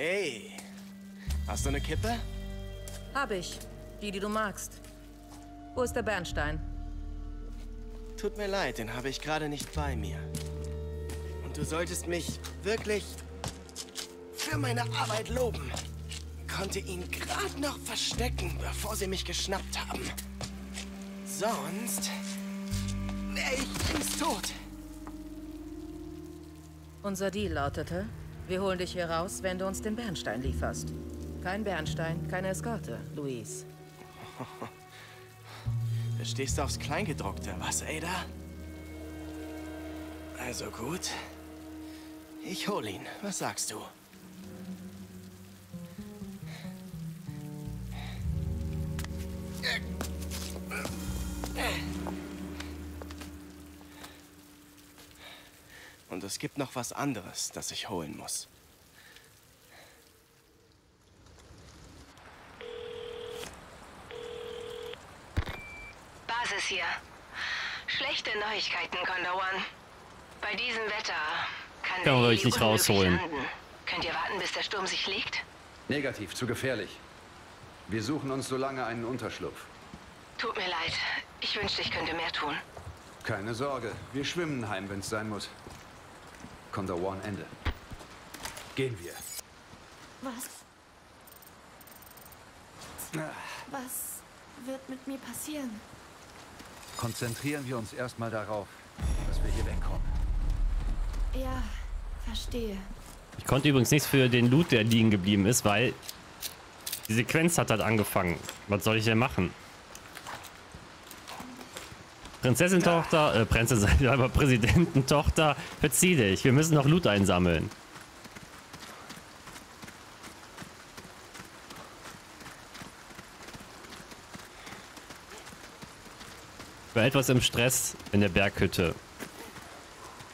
Hey, hast du eine Kippe? Hab ich. Die, die du magst. Wo ist der Bernstein? Tut mir leid, den habe ich gerade nicht bei mir. Und du solltest mich wirklich für meine Arbeit loben. Konnte ihn gerade noch verstecken, bevor sie mich geschnappt haben. Sonst wäre ich längst tot. Unser Deal lautete, wir holen dich hier raus, wenn du uns den Bernstein lieferst. Kein Bernstein, keine Eskorte, Luis. Du stehst aufs Kleingedruckte, was, Ada? Also gut. Ich hol ihn. Was sagst du? Es gibt noch was anderes, das ich holen muss. Basis hier. Schlechte Neuigkeiten, Condor One. Bei diesem Wetter kann Kann der euch nicht rausholen. landen. Könnt ihr warten, bis der Sturm sich legt? Negativ, zu gefährlich. Wir suchen uns so lange einen Unterschlupf. Tut mir leid. Ich wünschte, ich könnte mehr tun. Keine Sorge, wir schwimmen heim, wenn es sein muss. Condor One, Ende. Gehen wir. Was? Was wird mit mir passieren? Konzentrieren wir uns erstmal darauf, dass wir hier wegkommen. Ja, verstehe. Ich konnte übrigens nichts für den Loot, der liegen geblieben ist, weil die Sequenz hat halt angefangen. Was soll ich denn machen? Prinzessin-Tochter, äh, Prinzessin, aber Präsidententochter, verzieh dich. Wir müssen noch Loot einsammeln. Ich war etwas im Stress in der Berghütte.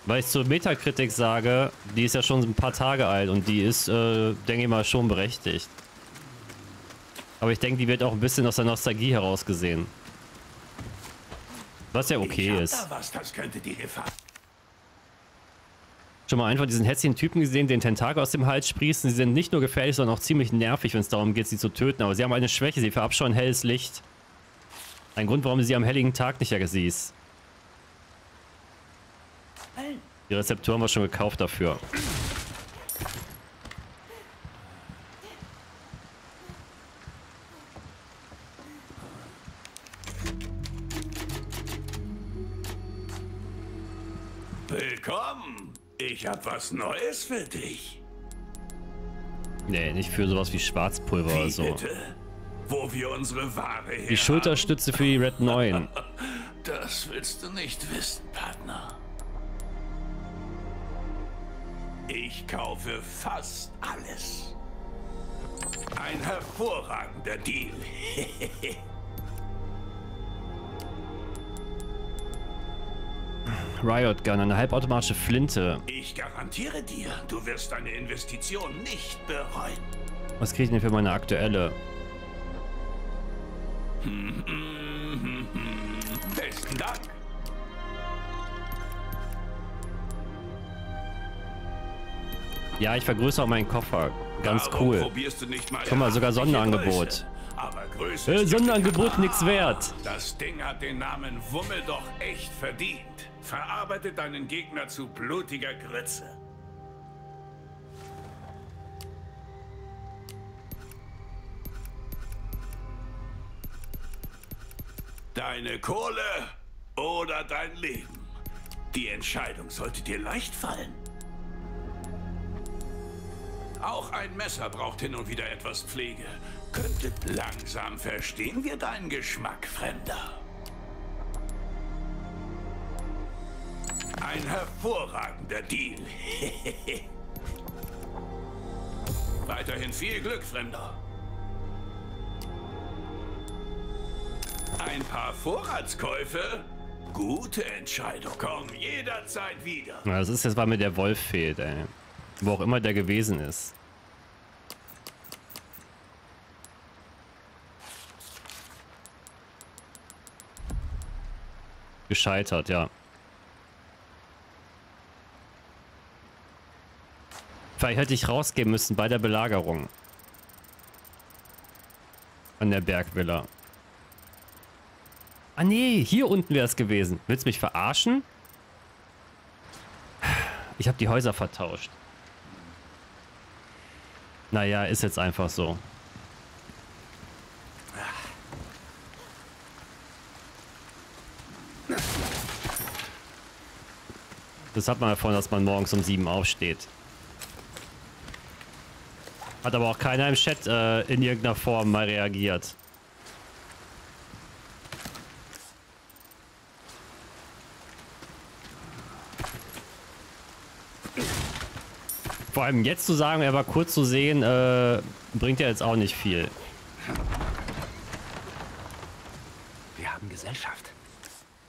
Weil ich zur Metakritik sage, die ist ja schon ein paar Tage alt und die ist, äh, denke ich mal, schon berechtigt. Aber ich denke, die wird auch ein bisschen aus der Nostalgie herausgesehen. Was ja okay ist. was. Schon mal einfach diesen hässlichen Typen gesehen, den Tentakel aus dem Hals sprießen. Sie sind nicht nur gefährlich, sondern auch ziemlich nervig, wenn es darum geht, sie zu töten. Aber sie haben eine Schwäche, sie verabscheuen helles Licht. Ein Grund, warum du sie am helligen Tag nicht siehst. Die Rezeptur haben wir schon gekauft dafür. Ich hab was Neues für dich. Nee, nicht für sowas wie Schwarzpulver oder Wie so. bitte? Wo wir unsere Ware her Die Schulterstütze für die Red 9. Das willst du nicht wissen, Partner. Ich kaufe fast alles. Ein hervorragender Deal. Riot Gun, eine halbautomatische Flinte. Ich garantiere dir, du wirst deine Investition nicht bereuen. Was kriege ich denn für meine aktuelle? Besten Dank. Ja, ich vergrößere auch meinen Koffer. Ganz Warum cool. Guck mal, sogar Sonderangebot. Größe? Äh, Sonderangebot nix wert. Das Ding hat den Namen Wummel doch echt verdient. Verarbeitet deinen Gegner zu blutiger Grütze. Deine Kohle oder dein Leben. Die Entscheidung sollte dir leicht fallen. Auch ein Messer braucht hin und wieder etwas Pflege. Könnte langsam verstehen wir deinen Geschmack, Fremder. Ein hervorragender Deal. Weiterhin viel Glück, Fremder. Ein paar Vorratskäufe? Gute Entscheidung. Komm jederzeit wieder. Na, das ist jetzt, weil mir der Wolf fehlt, ey. Wo auch immer der gewesen ist. Gescheitert, ja. Vielleicht hätte ich rausgehen müssen bei der Belagerung. An der Bergvilla. Ah nee, hier unten wäre es gewesen. Willst du mich verarschen? Ich habe die Häuser vertauscht. Naja, ist jetzt einfach so. Das hat man davon, dass man morgens um sieben aufsteht. Hat aber auch keiner im Chat äh, in irgendeiner Form mal reagiert. Vor allem jetzt zu sagen, er war kurz zu sehen, äh, bringt ja jetzt auch nicht viel. Wir haben Gesellschaft.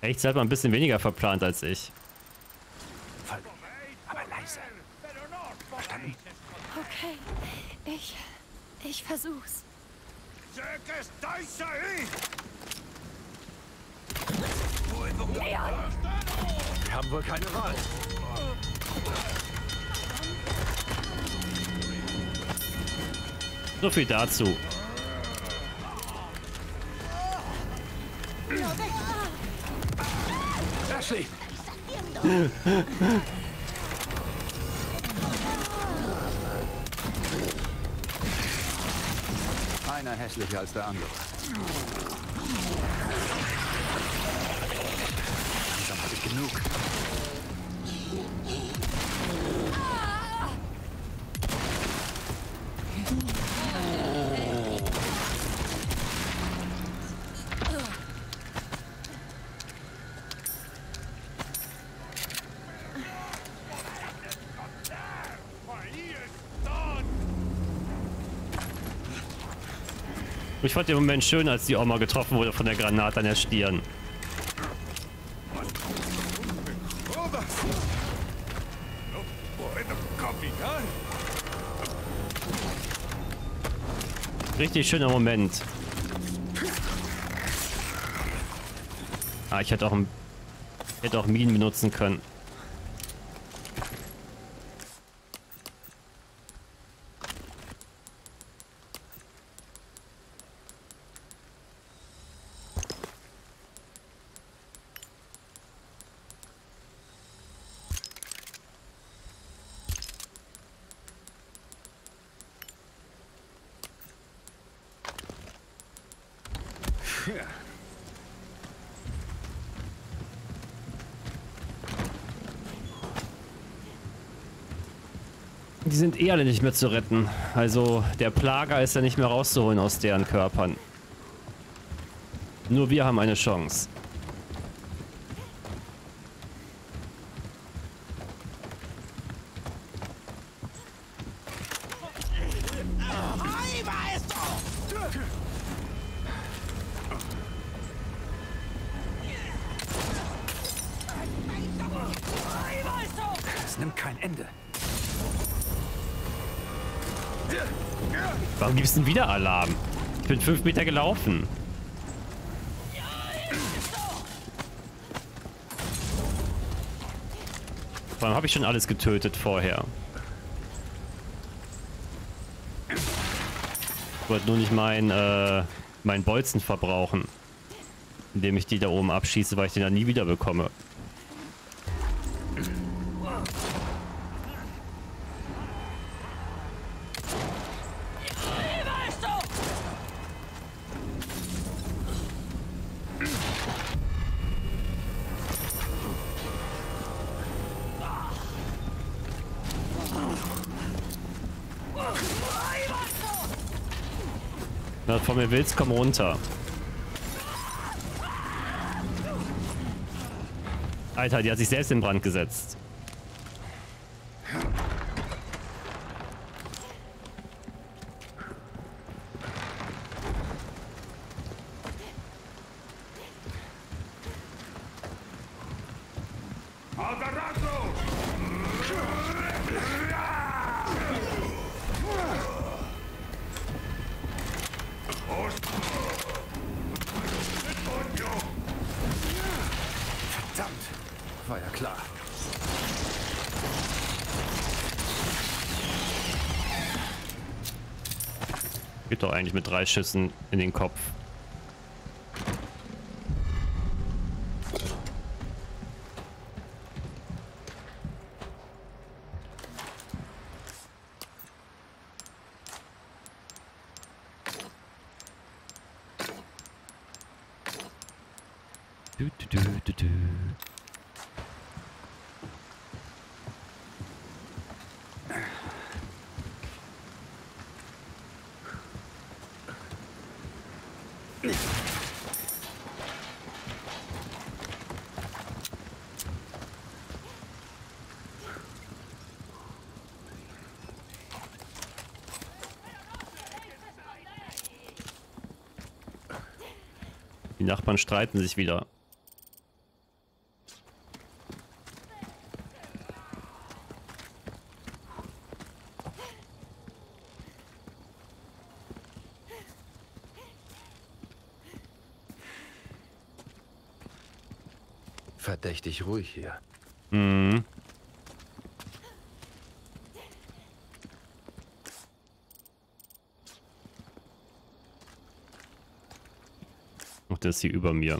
Echt, seid mal ein bisschen weniger verplant als ich. Folge. Aber leise. Verstanden? Okay, ich. Versuch's. Wir haben wohl keine Wahl. So viel dazu. Ashley! Einer hässlicher als der andere. Langsam habe ich genug. Ich fand den Moment schön, als die Oma getroffen wurde von der Granate an der Stirn. Richtig schöner Moment. Ah, ich hätte auch, hätte auch Minen benutzen können. Die sind eh alle nicht mehr zu retten. Also der Plager ist ja nicht mehr rauszuholen aus deren Körpern. Nur wir haben eine Chance. Gibt's denn wieder Alarm? Ich bin fünf Meter gelaufen. Warum habe ich schon alles getötet vorher? Ich wollte nur nicht mein, äh, mein Bolzen verbrauchen. Indem ich die da oben abschieße, weil ich den dann nie wieder bekomme. Na, von mir willst, komm runter. Alter, die hat sich selbst in Brand gesetzt. Doch eigentlich mit drei Schüssen in den Kopf. Du, du, du, du, du. Die Nachbarn streiten sich wieder. Verdächtig ruhig hier. Mhm. Ist hier über mir.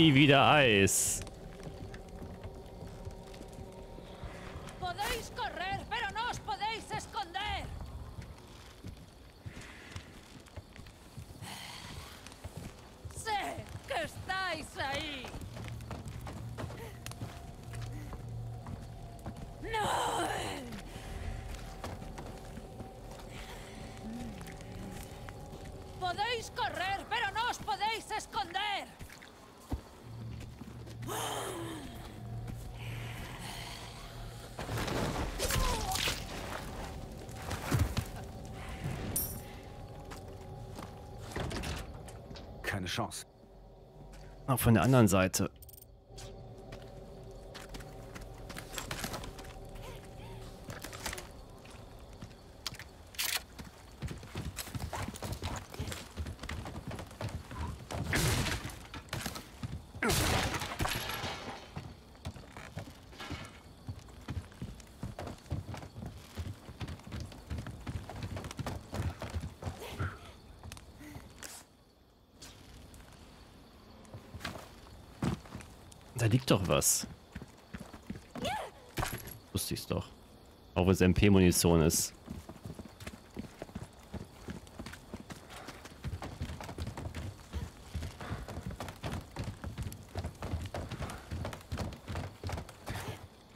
Nie wieder Eis. Keine Chance. Auch von der anderen Seite. Doch was. Wusste ich's doch. Auch wenn es MP-Munition ist.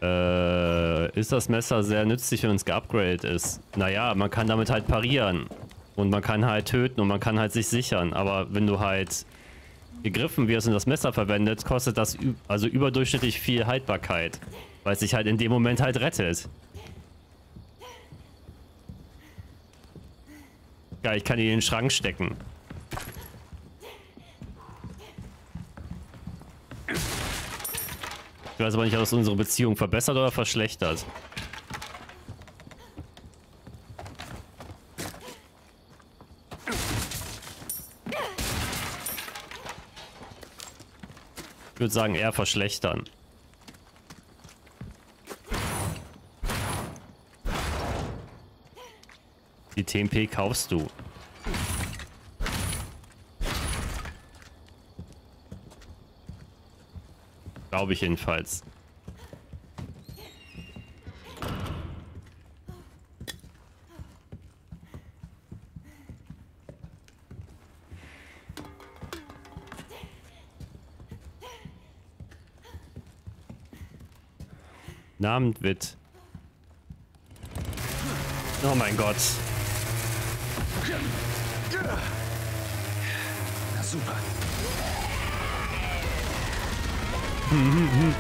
Äh, ist das Messer sehr nützlich, wenn es geupgradet ist? Naja, man kann damit halt parieren. Und man kann halt töten und man kann halt sich sichern. Aber wenn du halt gegriffen wirst und das Messer verwendet, kostet das also überdurchschnittlich viel Haltbarkeit. Weil es sich halt in dem Moment halt rettet. Geil, ich kann die in den Schrank stecken. Ich weiß aber nicht, ob das unsere Beziehung verbessert oder verschlechtert. Würde sagen, eher verschlechtern. Die TMP kaufst du. Glaube ich jedenfalls. Namend Witt. Oh mein Gott. Na super.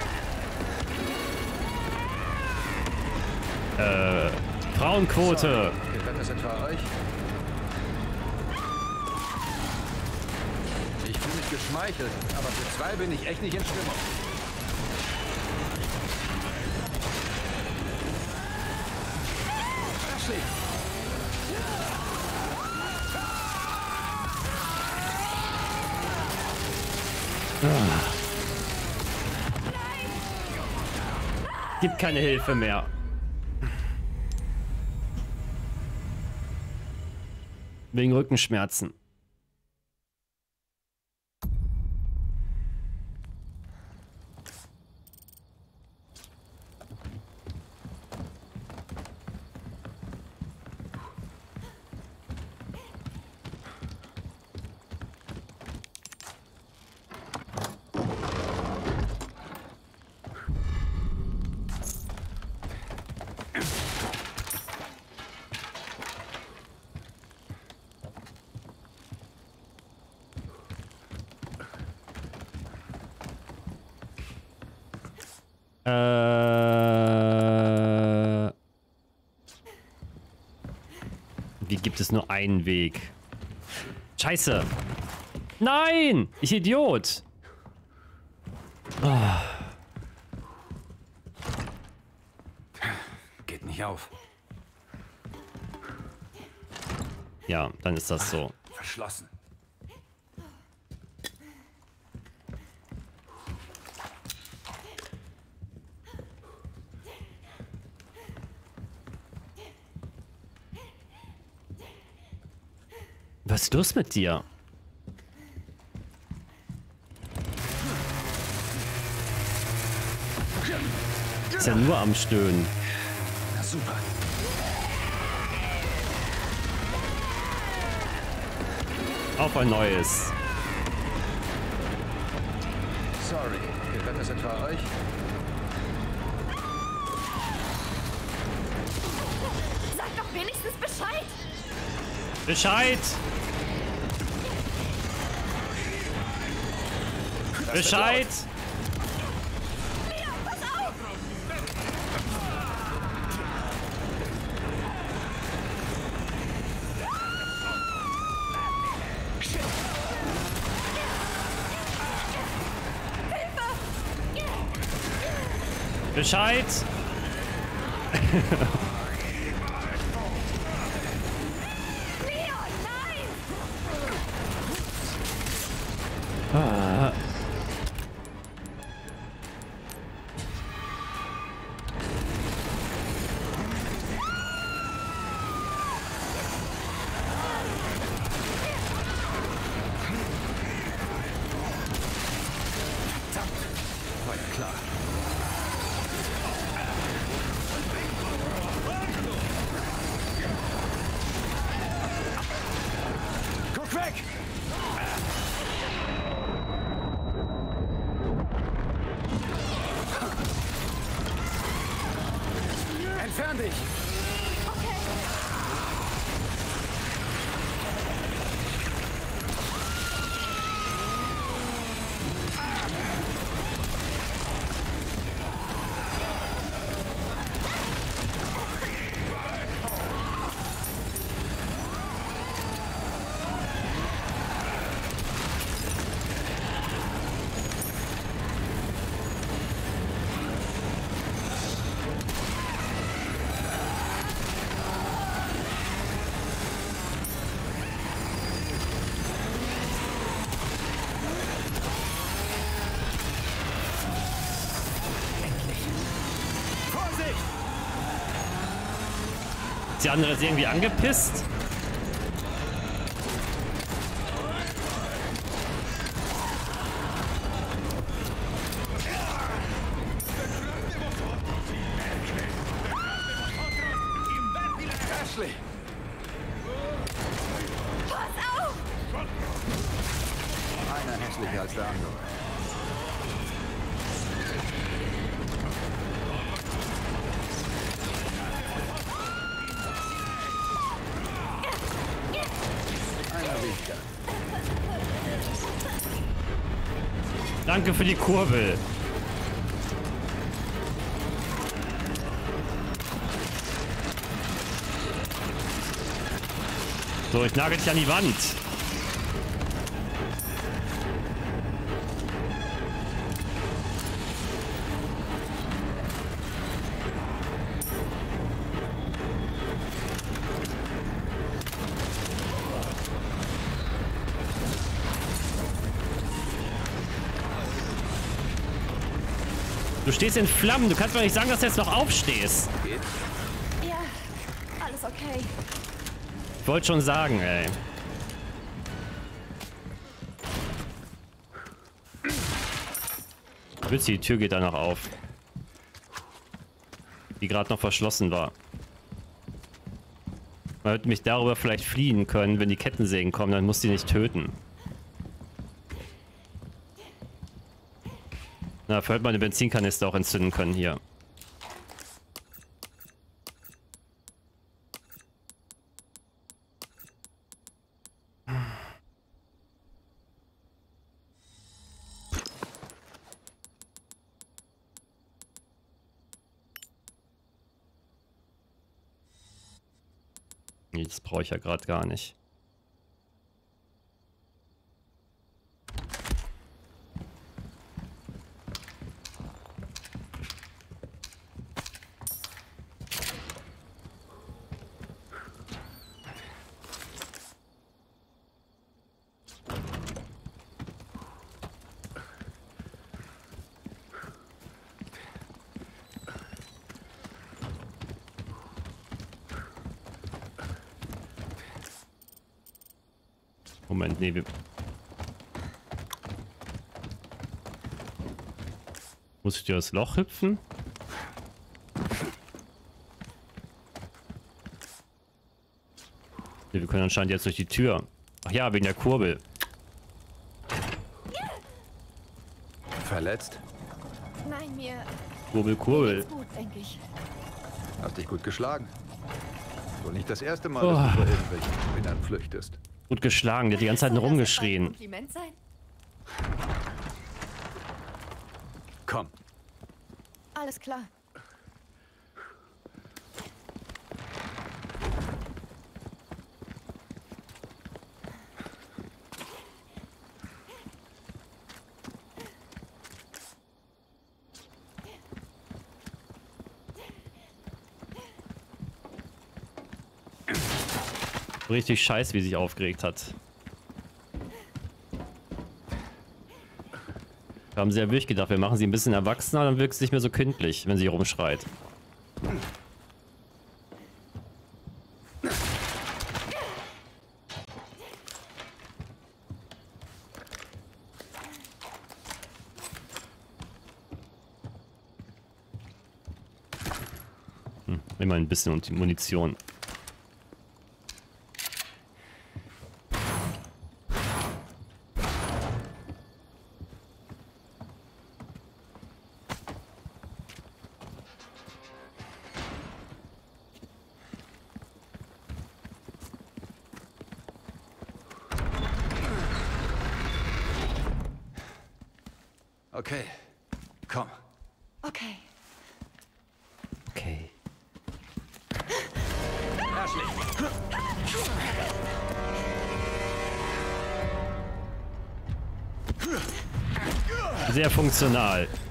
Äh, Frauenquote. Gehört das etwa euch? Ich fühle mich geschmeichelt, aber für zwei bin ich echt nicht in Stimmung. Gibt keine Hilfe mehr. Wegen Rückenschmerzen. Äh, wie gibt es nur einen Weg? Scheiße. Nein! Ich Idiot. Geht nicht auf. Ja, dann ist das so. Verschlossen. Was ist los mit dir? Ist ja nur am Stöhnen. Na super. Auf ein neues. Sorry. Gehört das etwa euch? Sag doch wenigstens Bescheid! Bescheid! Bescheid! Bescheid! Leon, andere jetzt irgendwie angepisst? Danke für die Kurbel. So, ich nagel dich an die Wand. Du stehst in Flammen. Du kannst mir nicht sagen, dass du jetzt noch aufstehst. Ja, alles okay. Ich wollte schon sagen, ey. Witz, die Tür geht da noch auf. Die gerade noch verschlossen war. Man hätte mich darüber vielleicht fliehen können, wenn die Kettensägen kommen, dann muss die nicht töten. Na, vielleicht mal eine Benzinkanister auch entzünden können hier. Nee, das brauche ich ja gerade gar nicht. Moment, nee, wir... Muss ich dir das Loch hüpfen? Nee, wir können anscheinend jetzt durch die Tür. Ach ja, wegen der Kurbel. Verletzt? Nein, mir Kurbel, Kurbel. gut, denke ich. Hast dich gut geschlagen. Wohl nicht das erste Mal, Oh. dass du vor irgendwelchen Männern flüchtest. Gut geschlagen, der hat die ganze Zeit nur rumgeschrien. Komm, Alles klar. Richtig scheiß, wie sich aufgeregt hat. Wir haben sie ja wirklich gedacht, wir machen sie ein bisschen erwachsener, dann wirkt sie nicht mehr so kindlich, wenn sie rumschreit. Hm, immer ein bisschen Munition. Sehr funktional. Muss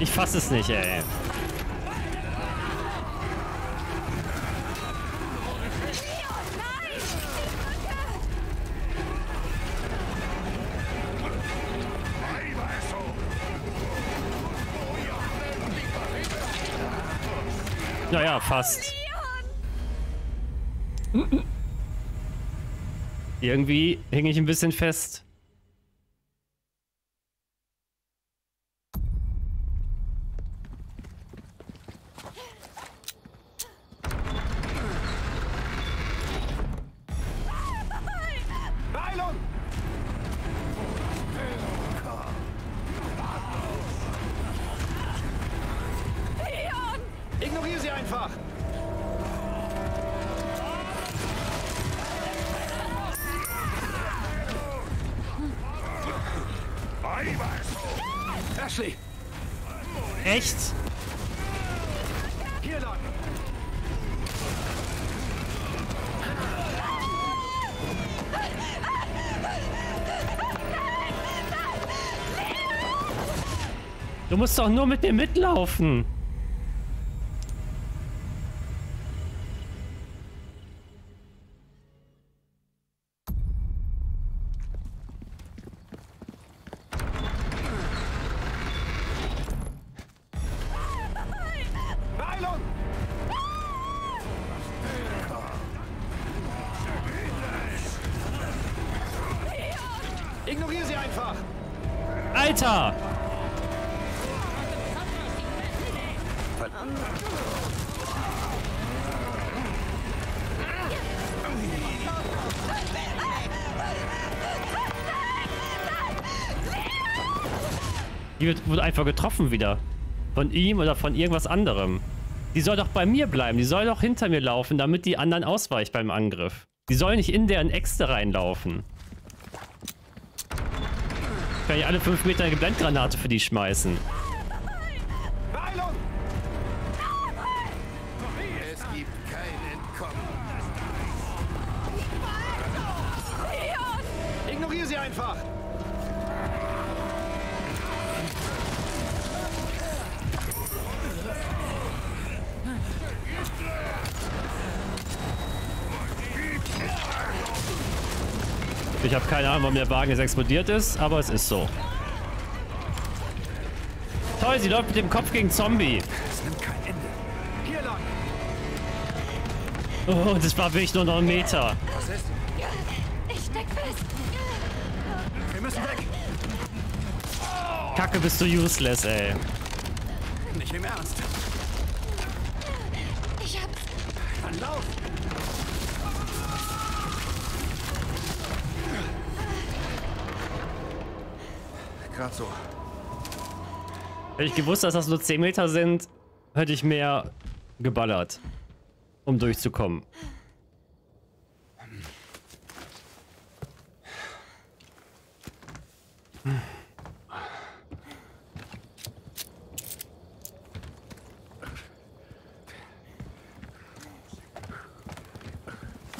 Ich fasse es nicht, ey. Naja, fast. Irgendwie hing ich ein bisschen fest. Hier lang! Du musst doch nur mit mir mitlaufen. Wurde einfach getroffen wieder. Von ihm oder von irgendwas anderem. Die soll doch bei mir bleiben. Die soll doch hinter mir laufen, damit die anderen ausweicht beim Angriff. Die soll nicht in deren Äxte reinlaufen. Kann ich alle 5 Meter eine Blendgranate für die schmeißen. Beeilung! Es gibt kein Entkommen. Ignoriere sie einfach! Ich habe keine Ahnung, warum der Wagen jetzt explodiert ist, aber es ist so. Toll, sie läuft mit dem Kopf gegen Zombie. Es nimmt kein Ende. Hier lang! Oh, das war wirklich nur noch ein Meter. Was ist? Ich steck fest. Wir müssen weg! Kacke, bist du useless, ey. Nicht im Ernst. Hätte ich gewusst, dass das nur 10 Meter sind, hätte ich mehr geballert, um durchzukommen.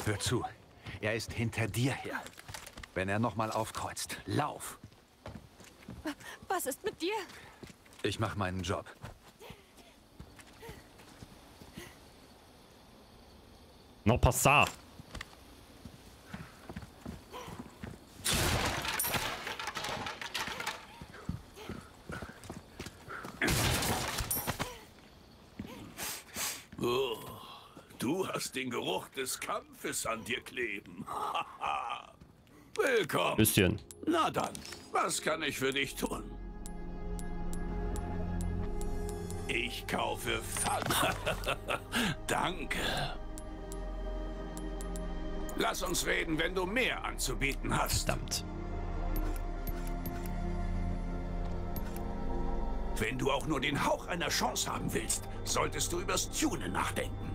Hör zu. Er ist hinter dir her. Wenn er nochmal aufkreuzt, lauf! Was ist mit dir? Ich mach meinen Job. No passar. Oh, du hast den Geruch des Kampfes an dir kleben. Willkommen. Bisschen. Na dann, was kann ich für dich tun? Ich kaufe Pfanne. Danke. Lass uns reden, wenn du mehr anzubieten hast. Verdammt. Wenn du auch nur den Hauch einer Chance haben willst, solltest du übers Tunen nachdenken.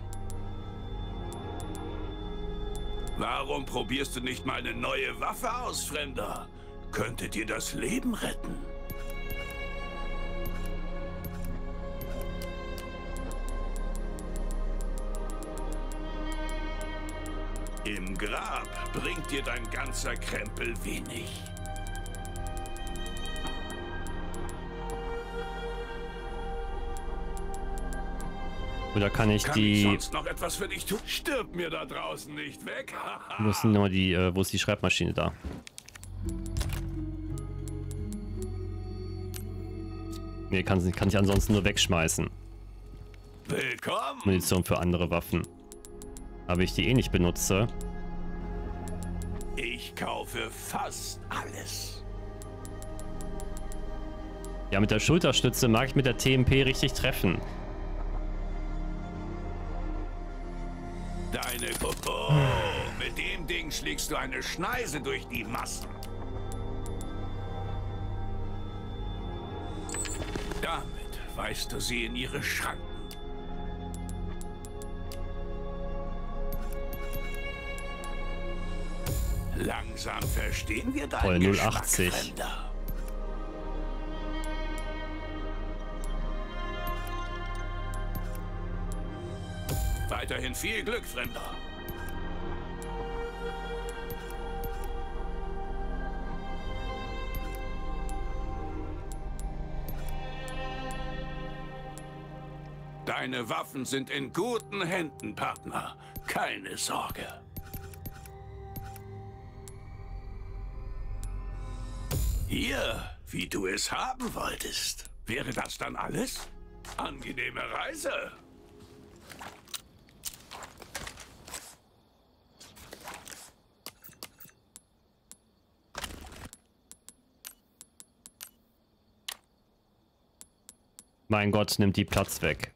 Warum probierst du nicht mal eine neue Waffe aus, Fremder? Könnte dir das Leben retten. Grab bringt dir dein ganzer Krempel wenig. Oder kann ich Kann die... ich sonst noch etwas für dich tun? Stirb mir da draußen nicht weg. Wo ist nur die, äh, wo ist die Schreibmaschine da? Nee, kann, kann ich ansonsten nur wegschmeißen. Willkommen. Munition für andere Waffen. Aber ich die eh nicht benutze. Ich kaufe fast alles. Ja, mit der Schulterstütze mag ich mit der TMP richtig treffen. Deine Oh, mit dem Ding schlägst du eine Schneise durch die Massen. Damit weist du sie in ihre Schranken. Langsam verstehen wir Voll deinen 080. Geschmack, Fremder. Weiterhin viel Glück, Fremder. Deine Waffen sind in guten Händen, Partner. Keine Sorge. Hier, wie du es haben wolltest. Wäre das dann alles? Angenehme Reise. Mein Gott, nimmt die Platz weg.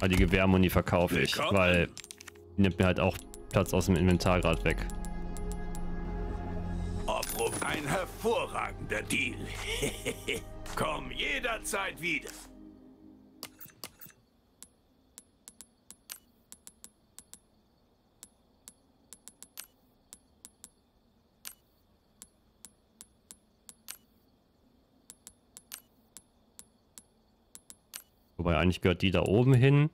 Weil die Gewehrmuni verkaufe ich, Willkommen. weil die nimmt mir halt auch Platz aus dem Inventar gerade weg. Ein hervorragender Deal. Komm jederzeit wieder. Wobei eigentlich gehört die da oben hin.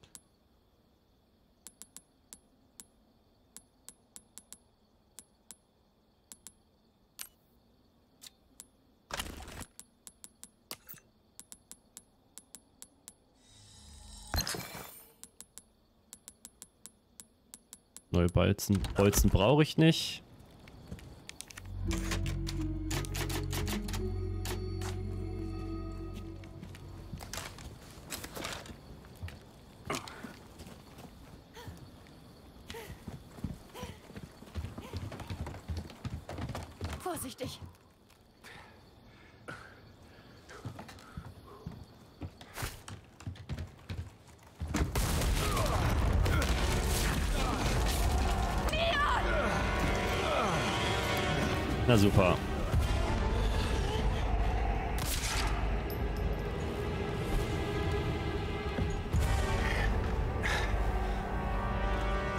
Bolzen, Bolzen brauche ich nicht. Super.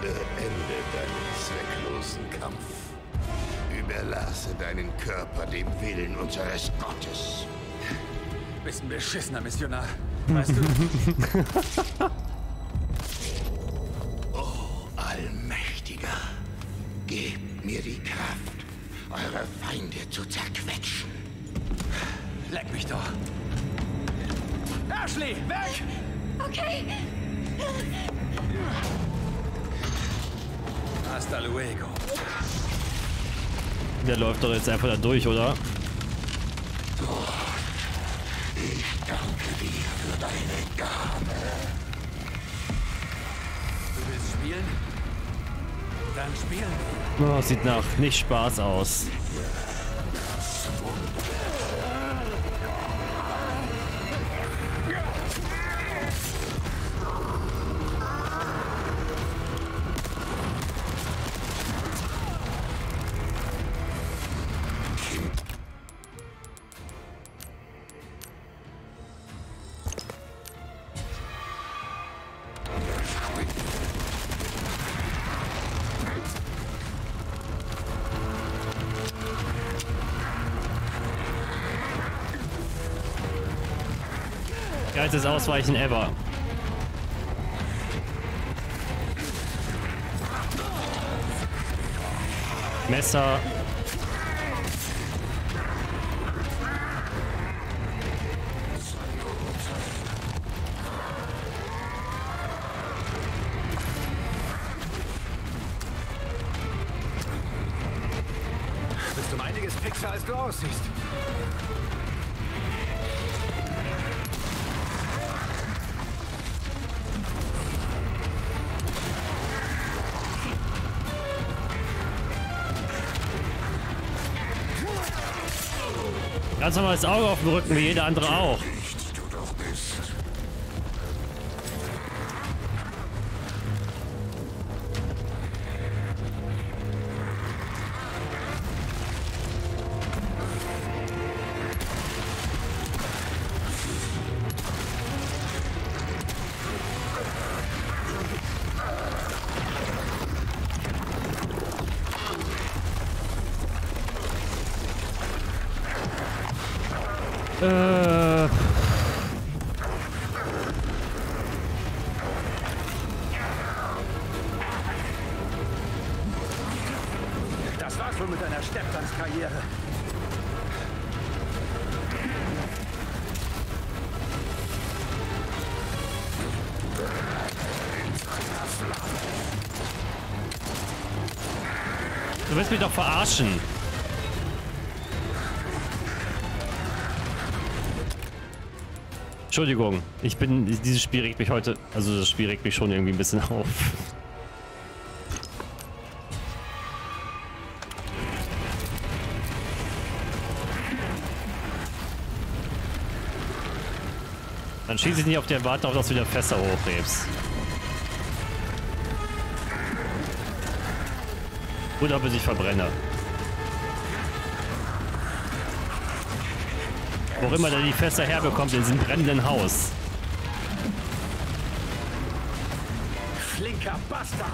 Beende deinen zwecklosen Kampf. Überlasse deinen Körper dem Willen unseres Gottes. Bist ein beschissener Missionar. Weißt du? jetzt einfach da durch, oder? Danke dir für deine Gabe. Du willst spielen? Dann spielen. Oh, sieht nach nicht Spaß aus. Schnellstes Ausweichen ever. Messer. Bist du einiges fixer als du aussiehst. Ganz normal das Auge auf dem Rücken, wie jeder andere auch. Verarschen. Entschuldigung, ich bin. Dieses Spiel regt mich heute. Also das Spiel regt mich schon irgendwie ein bisschen auf. Dann schieße ich nicht auf den Warte, auf dass du wieder Fässer hochhebst. Oder bis ich verbrenne. Wo immer der die Fässer herbekommt in diesem brennenden Haus. Flinker Bastard.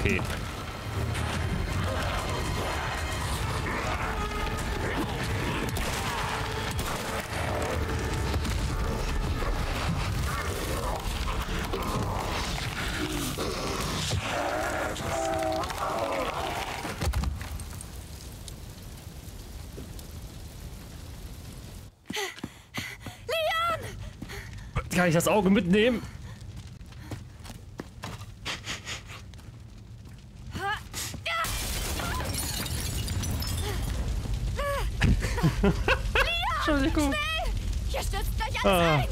Okay. Kann ich das Auge mitnehmen? Entschuldigung. Hier stürzt gleich alles Ah. ein!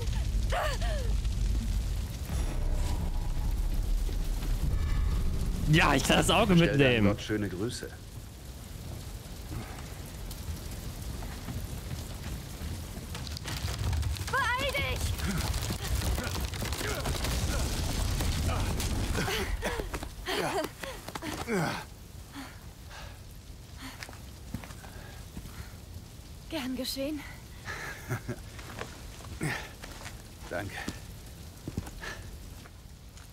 Ja, ich kann das Auge mitnehmen. Gott schöne Grüße. Geschehen. Danke.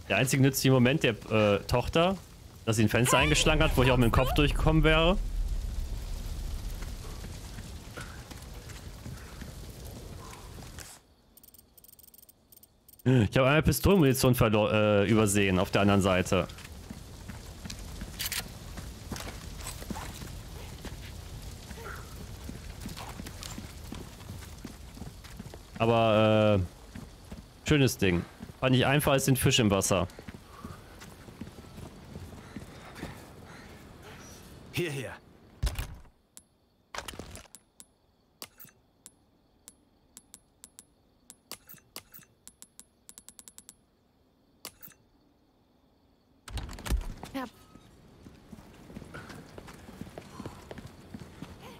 Der einzige nützliche Moment der äh, Tochter, dass sie ein Fenster eingeschlagen hat, wo ich auch mit dem Kopf durchgekommen wäre. Ich habe einmal Pistolenmunition äh, übersehen auf der anderen Seite. Schönes Ding. Fand ich einfach als den Fisch im Wasser. Hierher.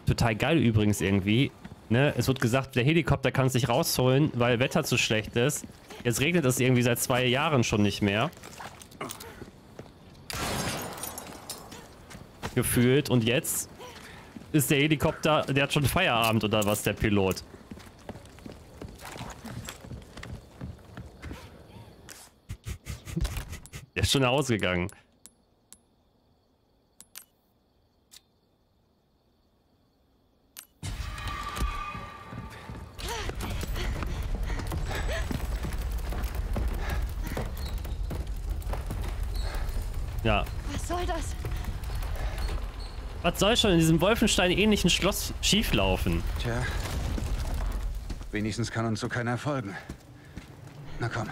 Total geil übrigens irgendwie. Ne? Es wird gesagt, der Helikopter kann es nicht rausholen, weil Wetter zu schlecht ist. Jetzt regnet es irgendwie seit zwei Jahren schon nicht mehr. Gefühlt. Und jetzt ist der Helikopter, der hat schon Feierabend oder was, der Pilot. Der ist schon nach Was soll schon in diesem Wolfenstein-ähnlichen Schloss schieflaufen? Tja. Wenigstens kann uns so keiner folgen. Na komm.